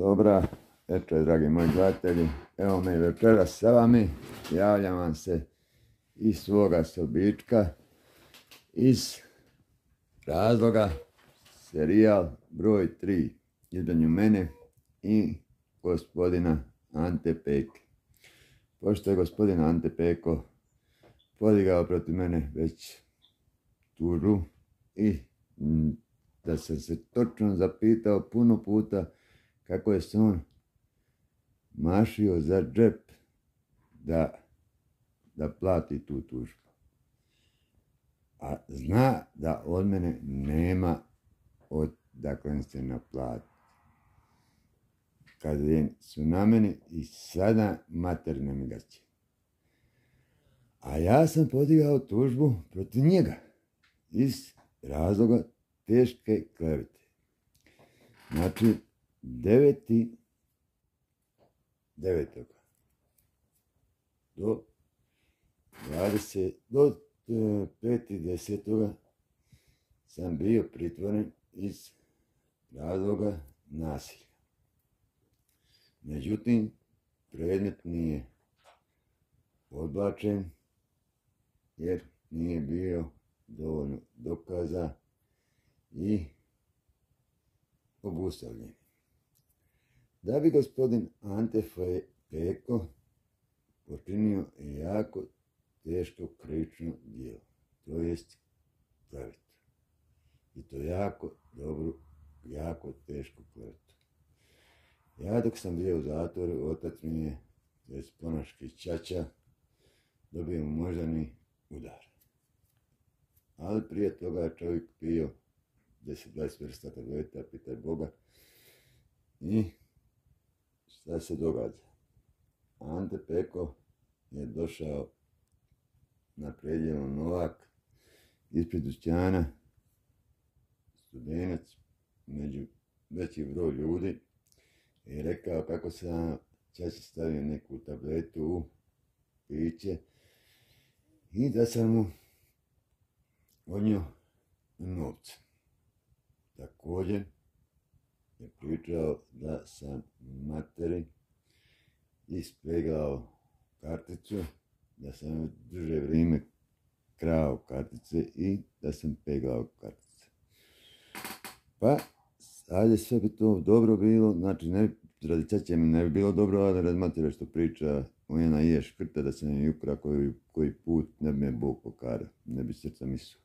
dobra. Eto, dragi moji gledatelji, evo me večeras sa vami. Javljam vam se iz svoga sobička, iz razloga serijal broj 3 između mene i gospodina Ante Peke. Pošto je gospodin Ante Peko podigao protiv mene već tužu i da sam se točno zapitao puno puta kako je se on mašio za džep da, da plati tu tužbu. A zna da od mene nema od dakle se naplati. Kad su na meni i sada materne mi gaće. A ja sam podigao tužbu protiv njega iz razloga teške klevete. Znači, deveti devetoga do 20, do e, peti desetoga sam bio pritvoren iz razloga nasilja. Međutim, predmet nije odbačen jer nije bio dovoljno dokaza i obustavljen. Da bi gospodin Ante Peko počinio jako teško krivično djelo, to jest klevetu. I to jako dobro, jako teško klevetu. Ja dok sam bio u zatvoru, otac mi je, to je ponaški čača, dobio moždani udar. Ali prije toga je čovjek pio 10-20 vrsta tableta, pitaj Boga. I šta se događa? Ante Peko je došao na predjelu Novak ispred Ušćana, studenac, među veći broj ljudi i rekao kako sam čači stavio neku tabletu u piće i da sam mu odnio novce. Također pričao da sam materi ispegao karticu, da sam duže vrijeme krao kartice i da sam pegao kartice. Pa, ajde sve bi to dobro bilo, znači ne, radi čače mi ne bi bilo dobro, ali radi što priča, ona je škrta da sam je ukra koji, koji put ne bi me Bog pokara, ne bi srca mislio.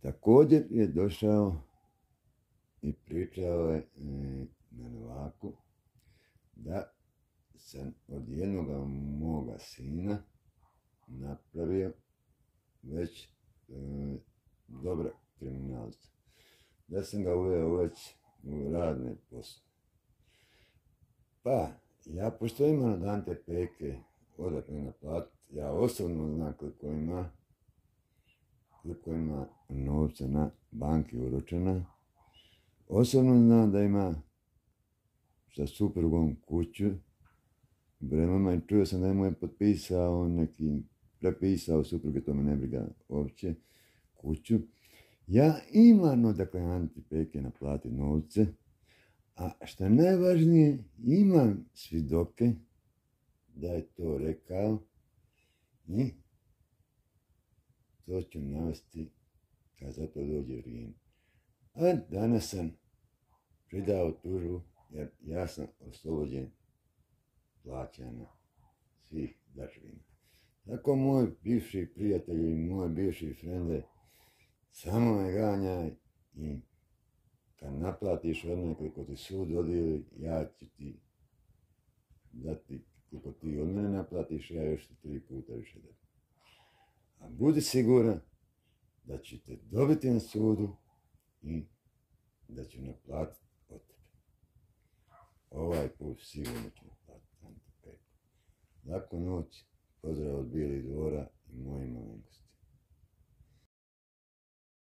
Također je došao i pričao je e, na Novaku da sam od jednog moga sina napravio već e, dobra kriminalca. Da sam ga uveo već u radne posle. Pa, ja pošto imam na Dante Peke odakle naplatiti, ja osobno znam koliko ima koliko ima novca na banki uročena. Osobno znam da ima sa suprugom kuću u Bremama i čuo sam da mu je potpisao neki, prepisao supruge, to me ne briga uopće, kuću. Ja imam odakle Antipeke naplati novce, a što je najvažnije, imam svidoke da je to rekao i to ću navesti kad za to dođe vrijeme. A danas sam pridao tužbu jer ja sam oslobođen plaćanja svih dažbina. Tako moj bivši prijatelj i moj bivši frende samo me ganjaj i kad naplatiš od nekoliko ti sud odijeli, ja ću ti dati koliko ti od mene naplatiš, ja još ti tri puta više dati. A budi siguran da ćete dobiti na sudu i da ću naplatiti. Ovaj put sigurno ću naplatiti Ante Peko. Laku noć, pozdrav od Bijeli dvora i moje malenkosti.